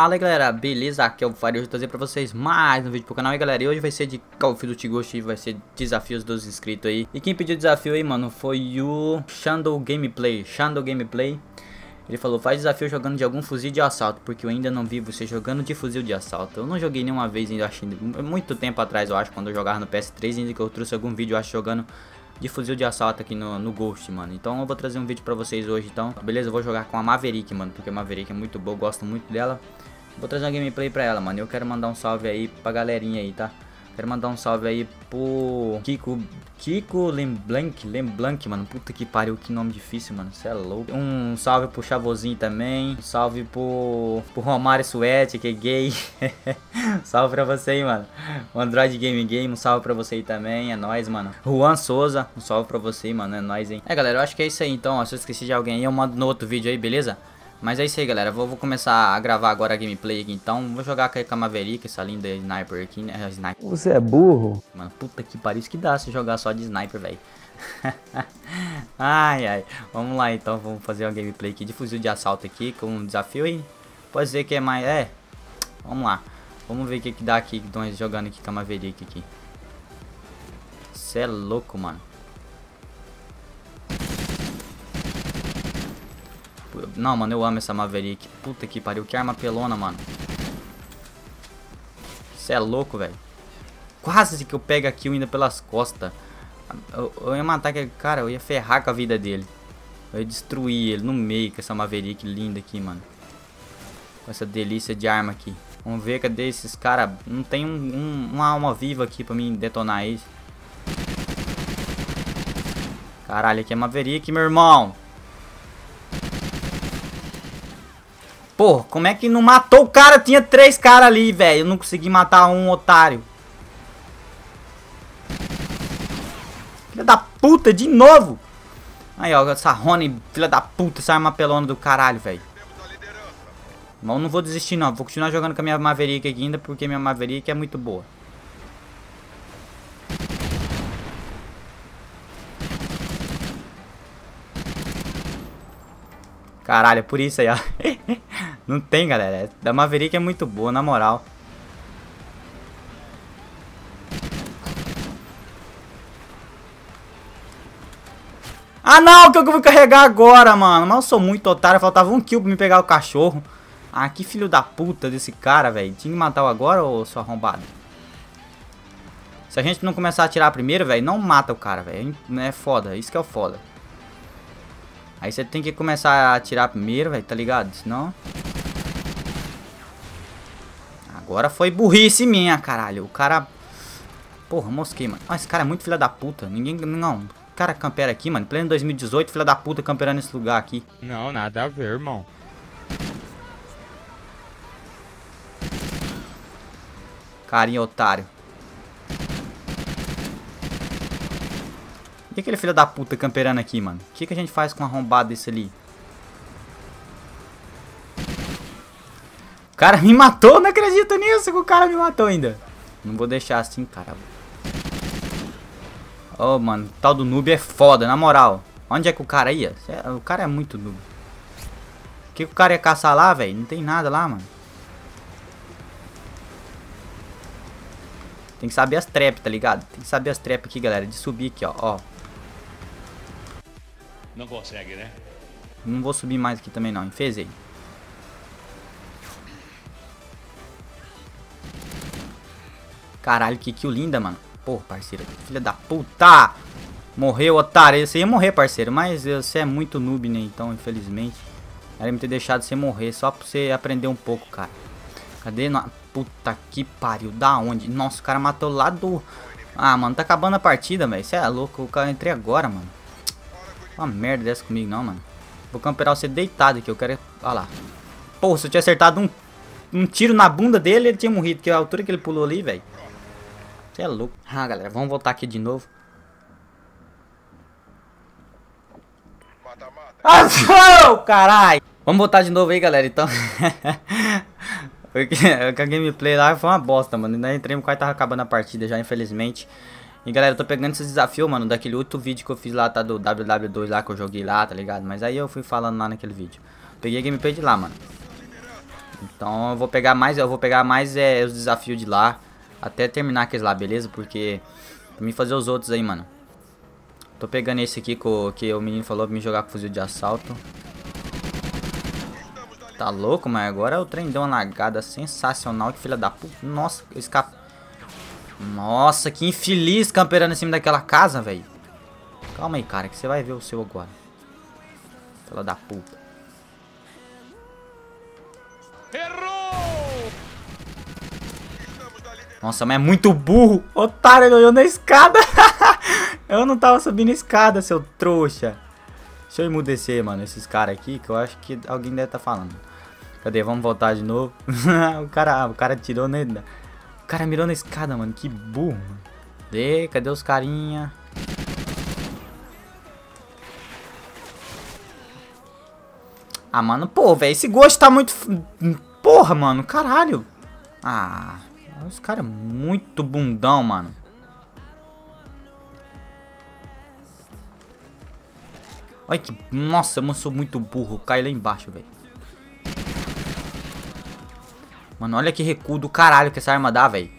Fala galera, beleza? Aqui é o Fire, hoje eu trazer pra vocês mais um vídeo pro canal. E galera, e hoje vai ser de Call of Duty Ghost, vai ser desafios dos inscritos aí. E quem pediu desafio aí, mano, foi o Shandou Gameplay, Shandou Gameplay. Ele falou, faz desafio jogando de algum fuzil de assalto, porque eu ainda não vi você jogando de fuzil de assalto. Eu não joguei nenhuma vez ainda, acho, muito tempo atrás eu acho, quando eu jogava no PS3 Ainda que eu trouxe algum vídeo, eu acho, jogando de fuzil de assalto aqui no, no Ghost, mano. Então eu vou trazer um vídeo pra vocês hoje, então. Beleza, eu vou jogar com a Maverick, mano, porque a Maverick é muito boa, gosto muito dela. Vou trazer uma gameplay pra ela, mano. Eu quero mandar um salve aí pra galerinha aí, tá? Quero mandar um salve aí pro Kiko, Kiko Lemblanc, Lemblanc, mano. Puta que pariu, que nome difícil, mano. Você é louco. Um salve pro Chavozinho também. Um salve pro, pro Romário Suete, que é gay. salve pra você aí, mano. O Android Game Game, um salve pra você aí também. É nóis, mano. Juan Souza, um salve pra você, mano. É nóis, hein. É, galera, eu acho que é isso aí, então. Ó, se eu esqueci de alguém aí, eu mando no outro vídeo aí, beleza? Mas é isso aí, galera. Vou, vou, começar a gravar agora a gameplay aqui, então. Vou jogar com a Maverick, essa linda sniper aqui, né? Sniper. Você é burro? Mano, puta que pariu. Isso que dá se jogar só de sniper, velho. ai, ai. Vamos lá, então. Vamos fazer uma gameplay aqui de fuzil de assalto aqui, com um desafio aí. Pode ser que é mais... É. Vamos lá. Vamos ver o que, que dá aqui, jogando aqui com a Maverick aqui. Você é louco, mano. Não, mano, eu amo essa Maverick. Puta que pariu, que arma pelona, mano. Você é louco, velho. Quase que eu pego aqui ainda pelas costas. Eu, eu, ia matar aquele cara, eu ia ferrar com a vida dele. Eu ia destruir ele no meio com essa Maverick linda aqui, mano. Com essa delícia de arma aqui. Vamos ver, cadê esses caras? Não tem um, um, uma alma viva aqui pra mim detonar eles. Caralho, aqui é Maverick, meu irmão. Pô, como é que não matou o cara? Tinha três caras ali, velho. Eu não consegui matar um otário. Filha da puta, de novo. Aí, ó, essa Rony, filha da puta, essa arma pelona do caralho, velho. Mas eu não vou desistir, não. Vou continuar jogando com a minha Maverick aqui ainda, porque minha Maverick é muito boa. Caralho, é por isso aí, ó. Não tem, galera. Da Maverick é muito boa, na moral. Ah, não! Que eu vou carregar agora, mano. Mas eu sou muito otário. Faltava um kill pra me pegar o cachorro. Ah, que filho da puta desse cara, velho. Tinha que matar o agora ou sou arrombado? Se a gente não começar a atirar primeiro, velho, não mata o cara, velho. É foda. Isso que é o foda. Aí você tem que começar a atirar primeiro, velho, tá ligado? Senão... Agora foi burrice minha, caralho. O cara... Porra, mosquei, mano. Ah, esse cara é muito filha da puta. Ninguém... Não. O cara campera aqui, mano. Pleno 2018, filha da puta camperando nesse lugar aqui. Não, nada a ver, irmão. Carinha otário. E aquele filho da puta camperando aqui, mano? O que, que a gente faz com um arrombado desse ali? Cara me matou, não acredito nisso que o cara me matou ainda. Não vou deixar assim, cara. Oh, mano, tal do noob é foda, na moral. Onde é que o cara ia? O cara é muito noob. O que, que o cara ia caçar lá, velho? Não tem nada lá, mano. Tem que saber as trap, tá ligado? Tem que saber as trap aqui, galera. De subir aqui, ó. ó. Não consegue, né? Não vou subir mais aqui também, não. Enfezei. Caralho, que kill linda, mano. Pô, parceiro, filha da puta. Morreu, otário. Você ia morrer, parceiro, mas você é muito noob, né? Então, infelizmente. Era me ter deixado você morrer, só pra você aprender um pouco, cara. Cadê? Puta que pariu, da onde? Nossa, o cara matou lá do... Ah, mano, tá acabando a partida, velho. Você é louco, o cara entrei agora, mano. Uma merda dessa comigo, não, mano. Vou camperar você deitado aqui, eu quero... Olha lá. Pô, se eu tinha acertado um, um tiro na bunda dele, ele tinha morrido. Que a altura que ele pulou ali, velho. Você é louco. Ah, galera, vamos voltar aqui de novo. Ah, caralho! Vamos voltar de novo aí, galera, então. Porque a gameplay lá foi uma bosta, mano. Entrei no quarto tava acabando a partida já, infelizmente. E galera, eu tô pegando esses desafios, mano, daquele outro vídeo que eu fiz lá, tá? Do WW2 lá que eu joguei lá, tá ligado? Mas aí eu fui falando lá naquele vídeo. Peguei a gameplay de lá, mano. Então eu vou pegar mais, eu vou pegar mais é, os desafios de lá. Até terminar aqueles lá, beleza? Porque... Pra mim fazer os outros aí, mano. Tô pegando esse aqui com, que o menino falou pra me jogar com fuzil de assalto. Tá louco, mas agora o trem deu uma largada sensacional. Que filha da puta. Nossa, escapa. Nossa, que infeliz camperando em cima daquela casa, velho. Calma aí, cara, que você vai ver o seu agora. Filha da puta. Nossa, mas é muito burro. Otário, ganhou na escada. eu não tava subindo a escada, seu trouxa. Deixa eu emudecer, mano, esses caras aqui, que eu acho que alguém deve tá falando. Cadê? Vamos voltar de novo. o cara, o cara tirou, né? O cara mirou na escada, mano. Que burro. Cadê? Cadê os carinha? Ah, mano, pô, velho, esse gosto tá muito... Porra, mano, caralho. Ah, os caras é muito bundão, mano. Olha que... Nossa, eu sou muito burro. Cai lá embaixo, velho. Mano, olha que recuo do caralho que essa arma dá, velho.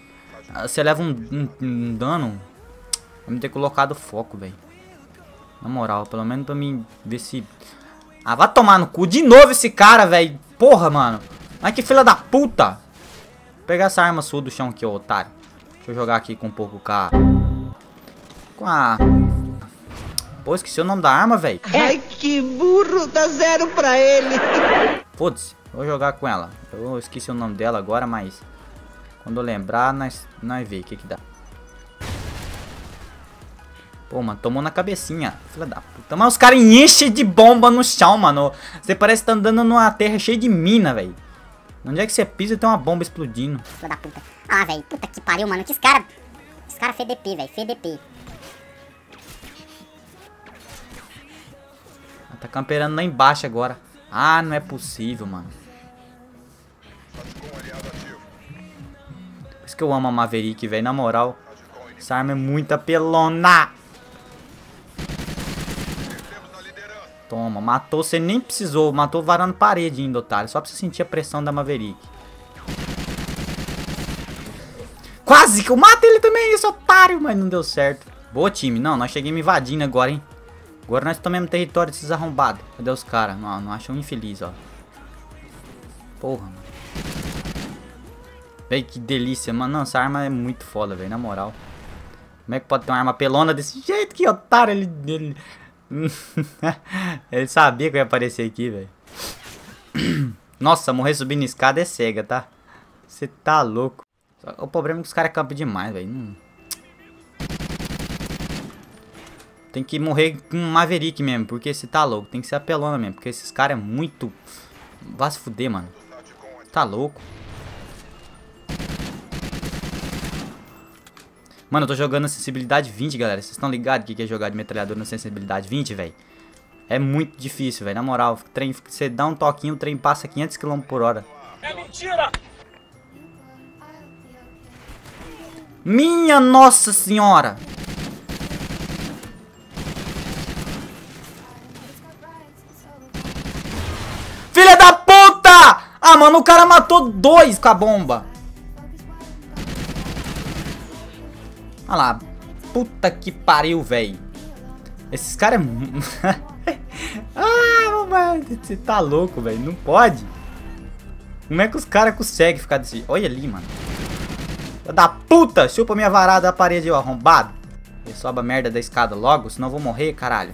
Você leva um, um, um dano. Vamos ter colocado foco, velho. Na moral, pelo menos pra mim ver se... Ah, vai tomar no cu. De novo esse cara, velho. Porra, mano. Ai, que filha da puta. Vou pegar essa arma sua do chão aqui, ô otário. Deixa eu jogar aqui com um pouco com a... Com a... Pô, esqueci o nome da arma, velho. Ai, que burro. Dá zero pra ele. Foda-se. Vou jogar com ela. Eu esqueci o nome dela agora, mas... Quando eu lembrar, nós, nós vê o que que dá. Pô, mano, tomou na cabecinha. Filha da puta. Mas os caras enchem de bomba no chão, mano. Você parece que tá andando numa terra cheia de mina, velho. Onde é que você pisa e tem uma bomba explodindo? Filha da puta. Ah, velho. Puta que pariu, mano. Que esse cara... Esse cara é FDP, velho. FDP. Tá camperando lá embaixo agora. Ah, não é possível, mano. Por isso que eu amo a Maverick, velho. Na moral, essa arma é muito apelona. Toma, matou. Você nem precisou. Matou varando parede ainda, otário. Só pra você sentir a pressão da Maverick. Quase que eu mato ele também, esse otário. Mas não deu certo. Boa, time. Não, nós chegamos invadindo agora, hein. Agora nós tomamos território desses arrombados. Cadê os caras? Não, não acham infeliz, ó. Porra, mano. Véi, que delícia, mano. Não, essa arma é muito foda, velho, na moral. Como é que pode ter uma arma pelona desse jeito? Que otário, ele... Ele, ele sabia que eu ia aparecer aqui, velho. Nossa, morrer subindo escada é cega, tá? Você tá louco. O problema é que os caras campam demais, velho. Tem que morrer com um Maverick mesmo, porque você tá louco. Tem que ser apelona mesmo, porque esses caras é muito... Vai se fuder, mano. Tá louco. Mano, eu tô jogando sensibilidade 20, galera. Vocês estão ligados que é jogar de metralhador na sensibilidade 20, velho? É muito difícil, velho. Na moral, trem, você dá um toquinho, o trem passa 500 km por hora. É mentira! Minha Nossa Senhora! Filha da puta! Ah, mano, o cara matou dois com a bomba. Olha lá. Puta que pariu, velho. Esses caras é... ah, mano, você tá louco, velho. Não pode. Como é que os caras conseguem ficar desse... Olha ali, mano. Da puta! Chupa minha varada da parede, ó, arrombado. E sobe a merda da escada logo, senão eu vou morrer, caralho.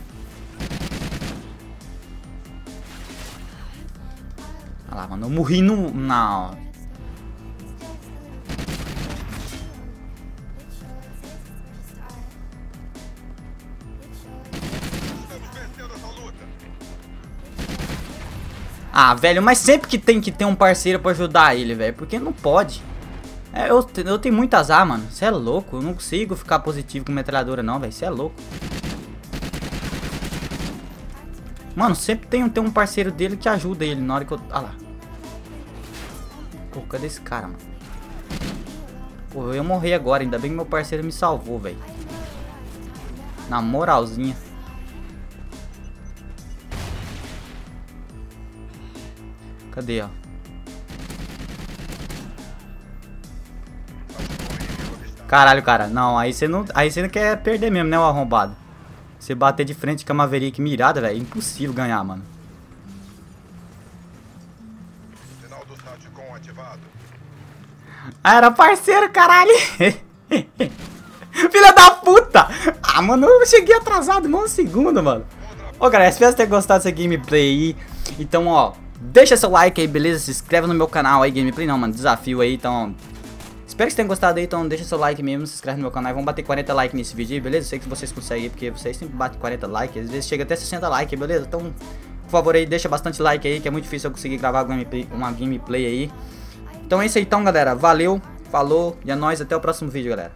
Olha lá, mano. Eu morri no... Não. Ah, velho, mas sempre que tem que ter um parceiro pra ajudar ele, velho. Porque não pode. É, eu, eu tenho muito azar, mano. Você é louco. Eu não consigo ficar positivo com metralhadora, não, velho. Você é louco. Mano, sempre tem, tem um parceiro dele que ajuda ele na hora que eu... Ah lá. Pô, cadê esse cara, mano? Pô, eu ia morrer agora. Ainda bem que meu parceiro me salvou, velho. Na moralzinha. Cadê, ó? Caralho, cara. Não, aí você não, aí você não quer perder mesmo, né, o arrombado. Você bater de frente com a Maverick mirada, velho, é impossível ganhar, mano. Ah, era parceiro, caralho. Filha da puta! Ah, mano, eu cheguei atrasado, mano, um segundo, mano. Ô, galera, espero que vocês tenham gostado dessa gameplay aí. Então, ó, deixa seu like aí, beleza? Se inscreve no meu canal aí, gameplay não, mano, desafio aí, então... Espero que vocês tenham gostado aí, então deixa seu like mesmo, se inscreve no meu canal e vamos bater 40 likes nesse vídeo aí, beleza? Sei que vocês conseguem, porque vocês sempre batem 40 likes, às vezes chega até 60 likes, beleza? Então, por favor aí, deixa bastante like aí, que é muito difícil eu conseguir gravar uma gameplay, uma gameplay aí. Então é isso aí então, galera, valeu, falou, e é nóis, até o próximo vídeo, galera.